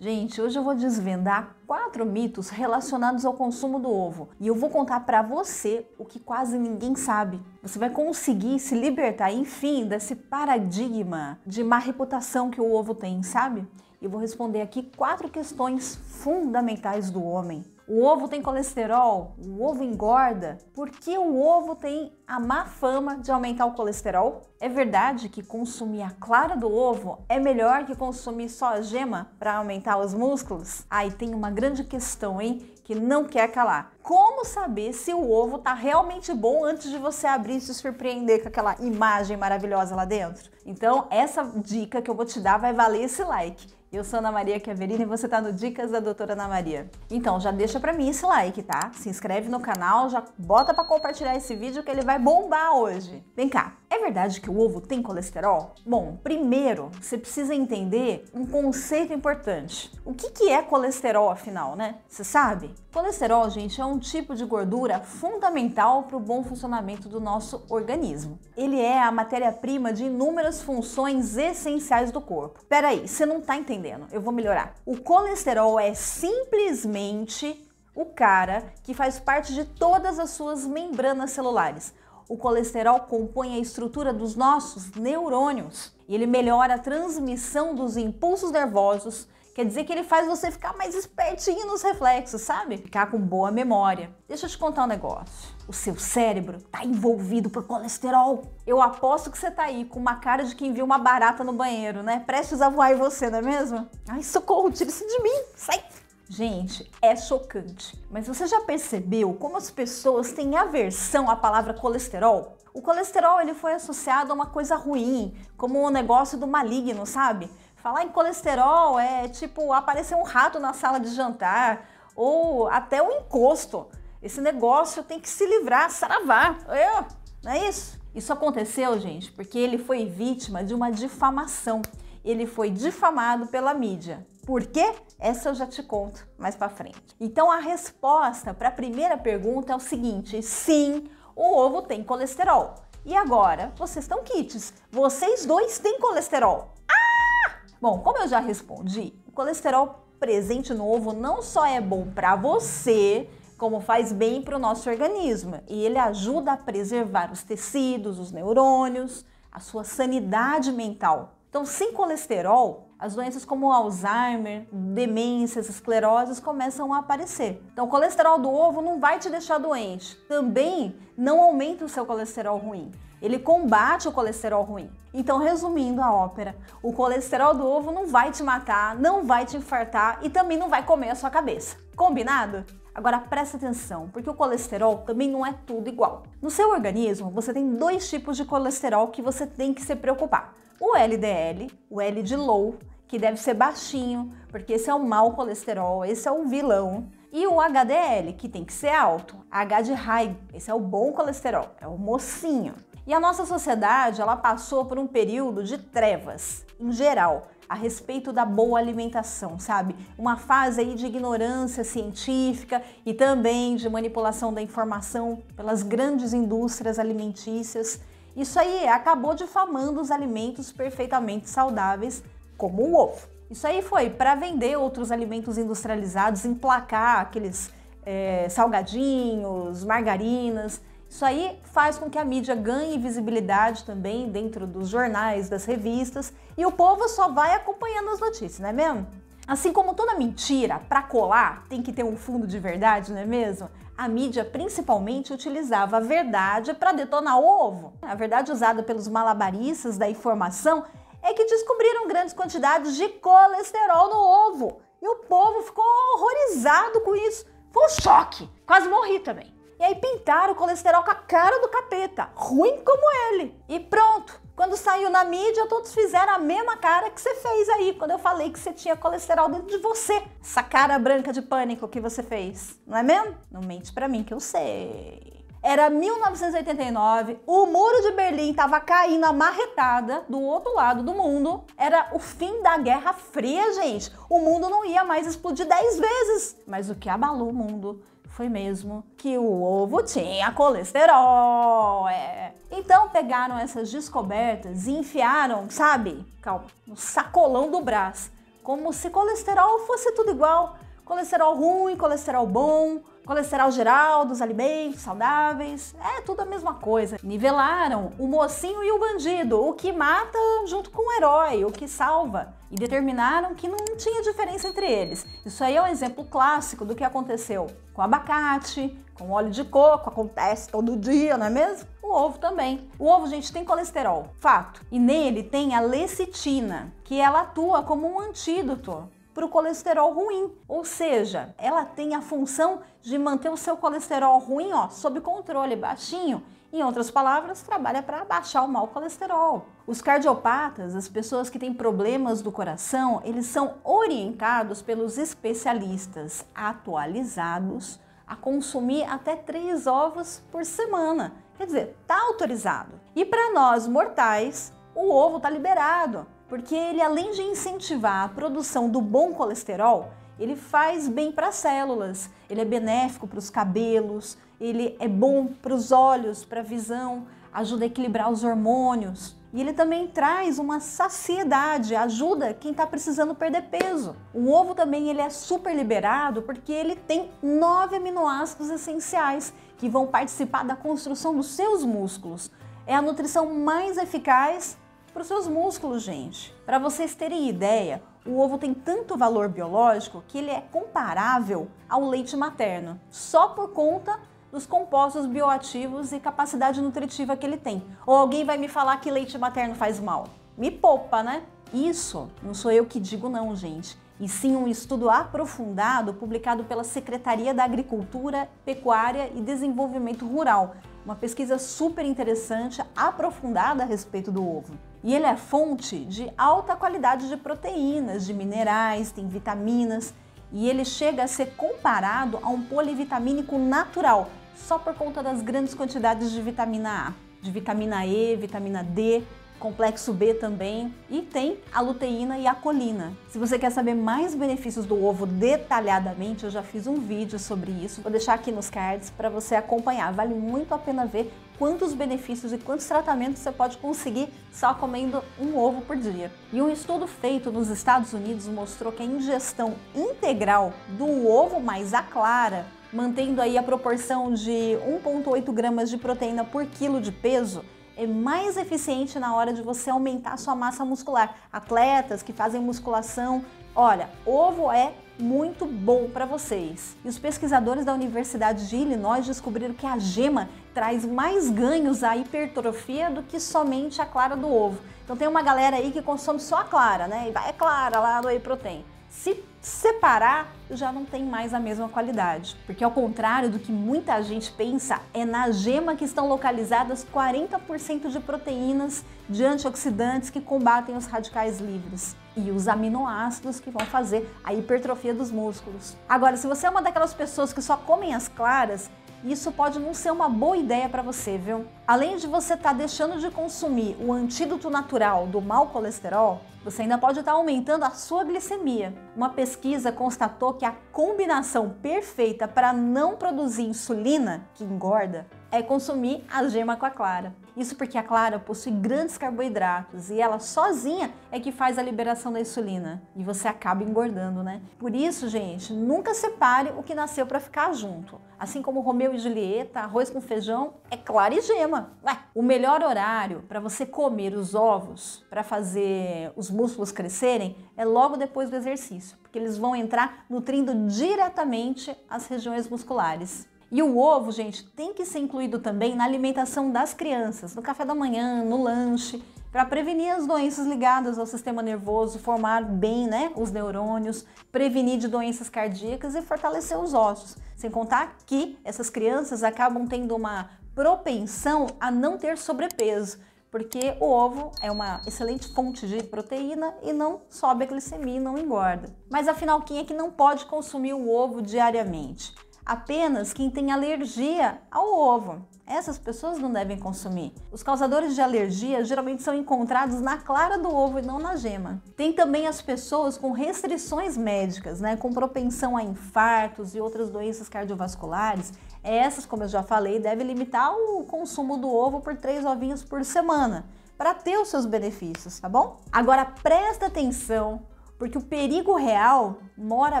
Gente, hoje eu vou desvendar quatro mitos relacionados ao consumo do ovo e eu vou contar para você o que quase ninguém sabe. Você vai conseguir se libertar, enfim, desse paradigma de má reputação que o ovo tem, sabe? Eu vou responder aqui quatro questões fundamentais do homem. O ovo tem colesterol? O ovo engorda? Por que o ovo tem a má fama de aumentar o colesterol? É verdade que consumir a clara do ovo é melhor que consumir só a gema para aumentar os músculos? Aí ah, tem uma grande questão, hein? Que não quer calar. Como saber se o ovo tá realmente bom antes de você abrir e se surpreender com aquela imagem maravilhosa lá dentro? Então, essa dica que eu vou te dar vai valer esse like. Eu sou Ana Maria Chiaverini e você está no Dicas da Doutora Ana Maria. Então, já deixa para mim esse like, tá? Se inscreve no canal, já bota para compartilhar esse vídeo que ele vai bombar hoje. Vem cá, é verdade que o ovo tem colesterol? Bom, primeiro, você precisa entender um conceito importante. O que, que é colesterol, afinal, né? Você sabe? Colesterol, gente, é um tipo de gordura fundamental para o bom funcionamento do nosso organismo. Ele é a matéria-prima de inúmeras funções essenciais do corpo. Peraí, você não está entendendo? Eu vou melhorar. O colesterol é simplesmente o cara que faz parte de todas as suas membranas celulares o colesterol compõe a estrutura dos nossos neurônios e ele melhora a transmissão dos impulsos nervosos. Quer dizer que ele faz você ficar mais espertinho nos reflexos, sabe? Ficar com boa memória. Deixa eu te contar um negócio. O seu cérebro tá envolvido por colesterol. Eu aposto que você tá aí com uma cara de quem viu uma barata no banheiro, né? Prestes a voar em você, não é mesmo? Ai, socorro, tira isso de mim. Sai! Gente, é chocante. Mas você já percebeu como as pessoas têm aversão à palavra colesterol? O colesterol ele foi associado a uma coisa ruim, como um negócio do maligno, sabe? Falar em colesterol é tipo aparecer um rato na sala de jantar ou até um encosto. Esse negócio tem que se livrar, saravar. É, não é isso? Isso aconteceu, gente, porque ele foi vítima de uma difamação. Ele foi difamado pela mídia. Por quê? Essa eu já te conto mais para frente. Então a resposta para a primeira pergunta é o seguinte: sim, o ovo tem colesterol. E agora, vocês estão kits. Vocês dois têm colesterol. Ah! Bom, como eu já respondi, o colesterol presente no ovo não só é bom para você, como faz bem para o nosso organismo. E ele ajuda a preservar os tecidos, os neurônios, a sua sanidade mental. Então, sem colesterol, as doenças como Alzheimer, demências, escleroses começam a aparecer. Então, o colesterol do ovo não vai te deixar doente. Também não aumenta o seu colesterol ruim. Ele combate o colesterol ruim. Então, resumindo a ópera, o colesterol do ovo não vai te matar, não vai te infartar e também não vai comer a sua cabeça. Combinado? Agora presta atenção, porque o colesterol também não é tudo igual. No seu organismo, você tem dois tipos de colesterol que você tem que se preocupar o LDL, o L de low, que deve ser baixinho, porque esse é o mau colesterol, esse é o vilão. E o HDL, que tem que ser alto, H de high, esse é o bom colesterol, é o mocinho. E a nossa sociedade, ela passou por um período de trevas, em geral, a respeito da boa alimentação, sabe? Uma fase aí de ignorância científica e também de manipulação da informação pelas grandes indústrias alimentícias isso aí acabou difamando os alimentos perfeitamente saudáveis, como o ovo. Isso aí foi para vender outros alimentos industrializados, emplacar aqueles é, salgadinhos, margarinas. Isso aí faz com que a mídia ganhe visibilidade também dentro dos jornais, das revistas, e o povo só vai acompanhando as notícias, não é mesmo? Assim como toda mentira, para colar, tem que ter um fundo de verdade, não é mesmo? A mídia principalmente utilizava a verdade para detonar o ovo. A verdade usada pelos malabaristas da informação é que descobriram grandes quantidades de colesterol no ovo. E o povo ficou horrorizado com isso. Foi um choque. Quase morri também. E aí pintaram o colesterol com a cara do capeta, ruim como ele. E pronto. Quando saiu na mídia, todos fizeram a mesma cara que você fez aí, quando eu falei que você tinha colesterol dentro de você. Essa cara branca de pânico que você fez, não é mesmo? Não mente para mim que eu sei. Era 1989, o muro de Berlim estava caindo a marretada do outro lado do mundo. Era o fim da Guerra Fria, gente. O mundo não ia mais explodir 10 vezes. Mas o que abalou o mundo foi mesmo que o ovo tinha colesterol. É. Então pegaram essas descobertas e enfiaram, sabe? Calma, no sacolão do braço como se colesterol fosse tudo igual. Colesterol ruim, colesterol bom, colesterol geral dos alimentos saudáveis, é tudo a mesma coisa. Nivelaram o mocinho e o bandido, o que mata junto com o herói, o que salva, e determinaram que não tinha diferença entre eles. Isso aí é um exemplo clássico do que aconteceu com abacate, com óleo de coco, acontece todo dia, não é mesmo? O ovo também. O ovo, gente, tem colesterol, fato. E nele tem a lecitina, que ela atua como um antídoto para o colesterol ruim. Ou seja, ela tem a função de manter o seu colesterol ruim ó, sob controle, baixinho. Em outras palavras, trabalha para baixar o mau colesterol. Os cardiopatas, as pessoas que têm problemas do coração, eles são orientados pelos especialistas atualizados a consumir até três ovos por semana. Quer dizer, está autorizado. E para nós mortais, o ovo está liberado porque ele além de incentivar a produção do bom colesterol, ele faz bem para as células, ele é benéfico para os cabelos, ele é bom para os olhos, para a visão, ajuda a equilibrar os hormônios. E ele também traz uma saciedade, ajuda quem está precisando perder peso. O ovo também ele é super liberado porque ele tem nove aminoácidos essenciais que vão participar da construção dos seus músculos. É a nutrição mais eficaz para os seus músculos, gente. Para vocês terem ideia, o ovo tem tanto valor biológico que ele é comparável ao leite materno, só por conta dos compostos bioativos e capacidade nutritiva que ele tem. Ou alguém vai me falar que leite materno faz mal? Me poupa, né? Isso não sou eu que digo não, gente. E sim um estudo aprofundado publicado pela Secretaria da Agricultura, Pecuária e Desenvolvimento Rural. Uma pesquisa super interessante, aprofundada a respeito do ovo. E ele é fonte de alta qualidade de proteínas, de minerais, tem vitaminas, e ele chega a ser comparado a um polivitamínico natural, só por conta das grandes quantidades de vitamina A, de vitamina E, vitamina D, complexo B também, e tem a luteína e a colina. Se você quer saber mais benefícios do ovo detalhadamente, eu já fiz um vídeo sobre isso, vou deixar aqui nos cards para você acompanhar. Vale muito a pena ver quantos benefícios e quantos tratamentos você pode conseguir só comendo um ovo por dia. E um estudo feito nos Estados Unidos mostrou que a ingestão integral do ovo mais a clara, mantendo aí a proporção de 1,8 gramas de proteína por quilo de peso, é mais eficiente na hora de você aumentar a sua massa muscular. Atletas que fazem musculação, olha, ovo é muito bom para vocês. E os pesquisadores da Universidade de Illinois descobriram que a gema traz mais ganhos à hipertrofia do que somente a clara do ovo. Então tem uma galera aí que consome só a clara, né? E vai é clara lá do whey protein. Se separar, já não tem mais a mesma qualidade. Porque ao contrário do que muita gente pensa, é na gema que estão localizadas 40% de proteínas de antioxidantes que combatem os radicais livres e os aminoácidos que vão fazer a hipertrofia dos músculos. Agora, se você é uma daquelas pessoas que só comem as claras, isso pode não ser uma boa ideia para você, viu? Além de você estar tá deixando de consumir o antídoto natural do mau colesterol, você ainda pode estar tá aumentando a sua glicemia. Uma pesquisa constatou que a combinação perfeita para não produzir insulina, que engorda, é consumir a gema com a clara. Isso porque a clara possui grandes carboidratos e ela sozinha é que faz a liberação da insulina e você acaba engordando, né? Por isso, gente, nunca separe o que nasceu para ficar junto. Assim como Romeu e Julieta, arroz com feijão é clara e gema. Ué, o melhor horário para você comer os ovos, para fazer os músculos crescerem, é logo depois do exercício, porque eles vão entrar nutrindo diretamente as regiões musculares. E o ovo, gente, tem que ser incluído também na alimentação das crianças, no café da manhã, no lanche, para prevenir as doenças ligadas ao sistema nervoso, formar bem né, os neurônios, prevenir de doenças cardíacas e fortalecer os ossos. Sem contar que essas crianças acabam tendo uma propensão a não ter sobrepeso, porque o ovo é uma excelente fonte de proteína e não sobe a glicemia e não engorda. Mas afinal, quem é que não pode consumir o ovo diariamente? Apenas quem tem alergia ao ovo. Essas pessoas não devem consumir. Os causadores de alergia geralmente são encontrados na clara do ovo e não na gema. Tem também as pessoas com restrições médicas, né, com propensão a infartos e outras doenças cardiovasculares. Essas, como eu já falei, devem limitar o consumo do ovo por três ovinhos por semana para ter os seus benefícios, tá bom? Agora presta atenção porque o perigo real mora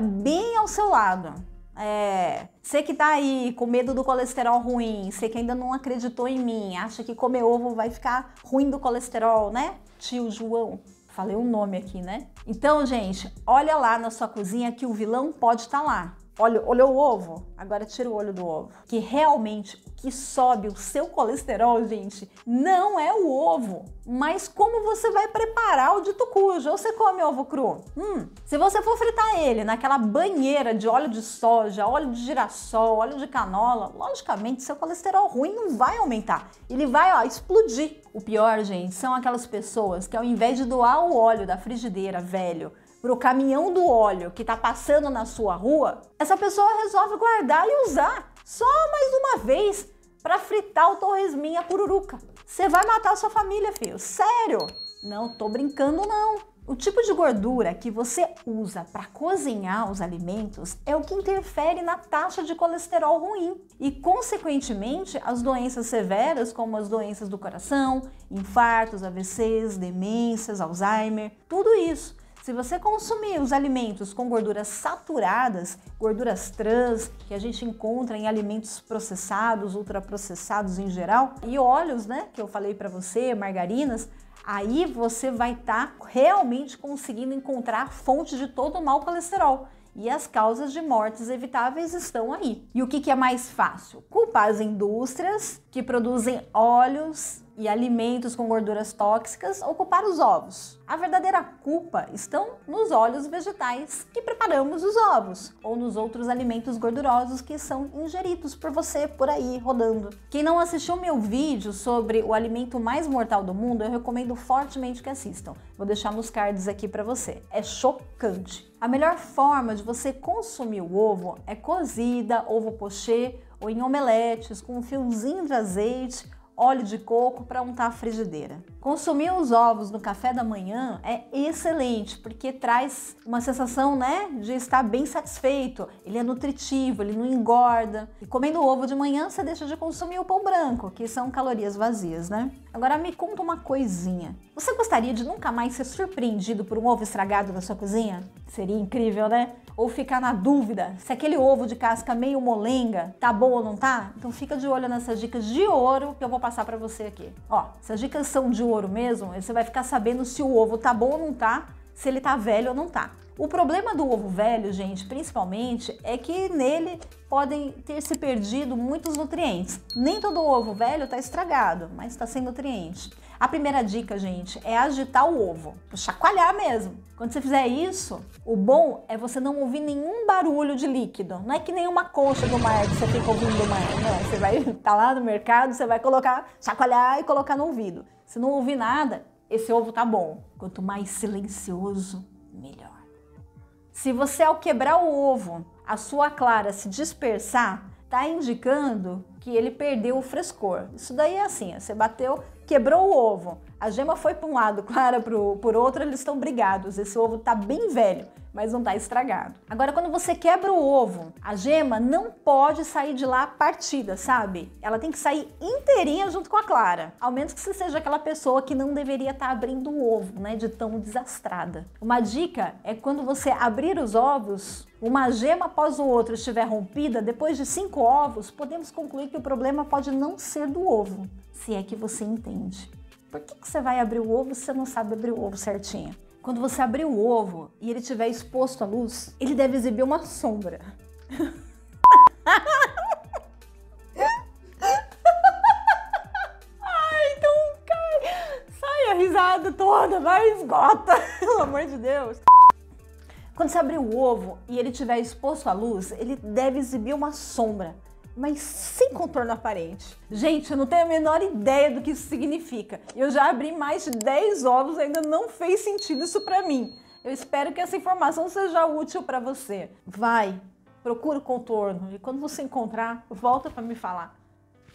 bem ao seu lado. É, você que tá aí com medo do colesterol ruim, você que ainda não acreditou em mim, acha que comer ovo vai ficar ruim do colesterol, né? Tio João. Falei o um nome aqui, né? Então, gente, olha lá na sua cozinha que o vilão pode estar tá lá. Olha, olhou o ovo? Agora tira o olho do ovo. Que realmente o que sobe o seu colesterol, gente, não é o ovo, mas como você vai preparar o dito cujo. Ou você come ovo cru? Hum, se você for fritar ele naquela banheira de óleo de soja, óleo de girassol, óleo de canola, logicamente seu colesterol ruim não vai aumentar. Ele vai, ó, explodir. O pior, gente, são aquelas pessoas que ao invés de doar o óleo da frigideira velho para o caminhão do óleo que está passando na sua rua, essa pessoa resolve guardar e usar só mais uma vez para fritar o torresminha pururuca. Você vai matar sua família, filho. Sério? Não tô brincando não. O tipo de gordura que você usa para cozinhar os alimentos é o que interfere na taxa de colesterol ruim e, consequentemente, as doenças severas, como as doenças do coração, infartos, AVCs, demências, Alzheimer, tudo isso. Se você consumir os alimentos com gorduras saturadas, gorduras trans, que a gente encontra em alimentos processados, ultraprocessados em geral, e óleos, né, que eu falei para você, margarinas, aí você vai estar tá realmente conseguindo encontrar a fonte de todo o mau colesterol. E as causas de mortes evitáveis estão aí. E o que, que é mais fácil? Culpar as indústrias que produzem óleos e alimentos com gorduras tóxicas ocupar os ovos. A verdadeira culpa estão nos óleos vegetais que preparamos os ovos ou nos outros alimentos gordurosos que são ingeridos por você por aí rodando. Quem não assistiu meu vídeo sobre o alimento mais mortal do mundo, eu recomendo fortemente que assistam. Vou deixar nos cards aqui para você. É chocante. A melhor forma de você consumir o ovo é cozida, ovo pochê ou em omeletes com um fiozinho de azeite óleo de coco para untar a frigideira. Consumir os ovos no café da manhã é excelente, porque traz uma sensação, né, de estar bem satisfeito. Ele é nutritivo, ele não engorda. E comendo ovo de manhã, você deixa de consumir o pão branco, que são calorias vazias, né? Agora me conta uma coisinha. Você gostaria de nunca mais ser surpreendido por um ovo estragado na sua cozinha? Seria incrível, né? ou ficar na dúvida se aquele ovo de casca meio molenga tá bom ou não tá, então fica de olho nessas dicas de ouro que eu vou passar para você aqui. Ó, essas dicas são de ouro mesmo, você vai ficar sabendo se o ovo tá bom ou não tá, se ele tá velho ou não tá. O problema do ovo velho, gente, principalmente, é que nele podem ter se perdido muitos nutrientes. Nem todo ovo velho está estragado, mas está sem nutriente. A primeira dica, gente, é agitar o ovo, chacoalhar mesmo. Quando você fizer isso, o bom é você não ouvir nenhum barulho de líquido. Não é que nem uma concha do mar que você fica ouvindo do mar. Não, você vai estar tá lá no mercado, você vai colocar, chacoalhar e colocar no ouvido. Se não ouvir nada, esse ovo tá bom. Quanto mais silencioso, melhor. Se você ao quebrar o ovo, a sua clara se dispersar, tá indicando que ele perdeu o frescor. Isso daí é assim, você bateu, quebrou o ovo, a gema foi para um lado, clara pro, por outro, eles estão brigados. Esse ovo tá bem velho mas não está estragado. Agora, quando você quebra o ovo, a gema não pode sair de lá partida, sabe? Ela tem que sair inteirinha junto com a clara. Ao menos que você seja aquela pessoa que não deveria estar tá abrindo o ovo, né? De tão desastrada. Uma dica é quando você abrir os ovos, uma gema após o outro estiver rompida, depois de cinco ovos, podemos concluir que o problema pode não ser do ovo, se é que você entende. Por que, que você vai abrir o ovo se você não sabe abrir o ovo certinho? Quando você abrir o ovo e ele estiver exposto à luz, ele deve exibir uma sombra. Ai, então cai. Sai a risada toda, vai esgota, pelo amor de Deus. Quando você abrir o ovo e ele estiver exposto à luz, ele deve exibir uma sombra mas sem contorno aparente. Gente, eu não tenho a menor ideia do que isso significa. Eu já abri mais de 10 ovos, ainda não fez sentido isso para mim. Eu espero que essa informação seja útil para você. Vai, procura o contorno e quando você encontrar, volta para me falar.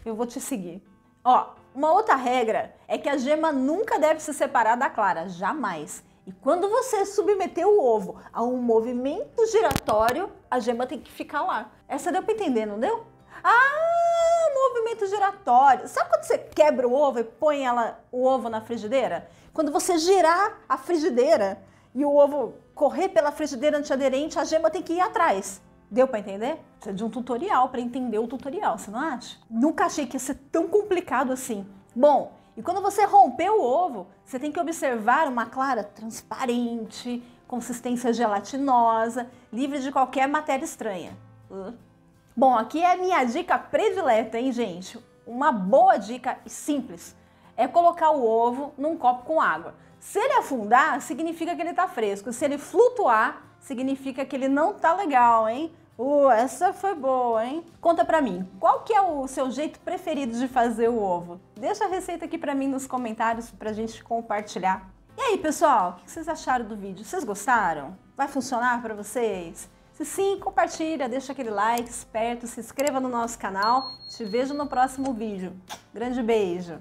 Eu vou te seguir. Ó, uma outra regra é que a gema nunca deve se separar da clara, jamais. E quando você submeter o ovo a um movimento giratório, a gema tem que ficar lá. Essa deu para entender, não deu? Ah, movimento giratório. Sabe quando você quebra o ovo e põe ela, o ovo na frigideira? Quando você girar a frigideira e o ovo correr pela frigideira antiaderente, a gema tem que ir atrás. Deu para entender? Precisa de um tutorial para entender o tutorial, você não acha? Nunca achei que ia ser tão complicado assim. Bom, e quando você romper o ovo, você tem que observar uma clara transparente, consistência gelatinosa, livre de qualquer matéria estranha. Bom, aqui é a minha dica predileta, hein, gente? Uma boa dica simples é colocar o ovo num copo com água. Se ele afundar, significa que ele está fresco. Se ele flutuar, significa que ele não está legal, hein? Uh, essa foi boa, hein? Conta pra mim, qual que é o seu jeito preferido de fazer o ovo? Deixa a receita aqui pra mim nos comentários pra gente compartilhar. E aí, pessoal, o que vocês acharam do vídeo? Vocês gostaram? Vai funcionar para vocês? Se sim, compartilha, deixa aquele like esperto, se inscreva no nosso canal. Te vejo no próximo vídeo. Grande beijo!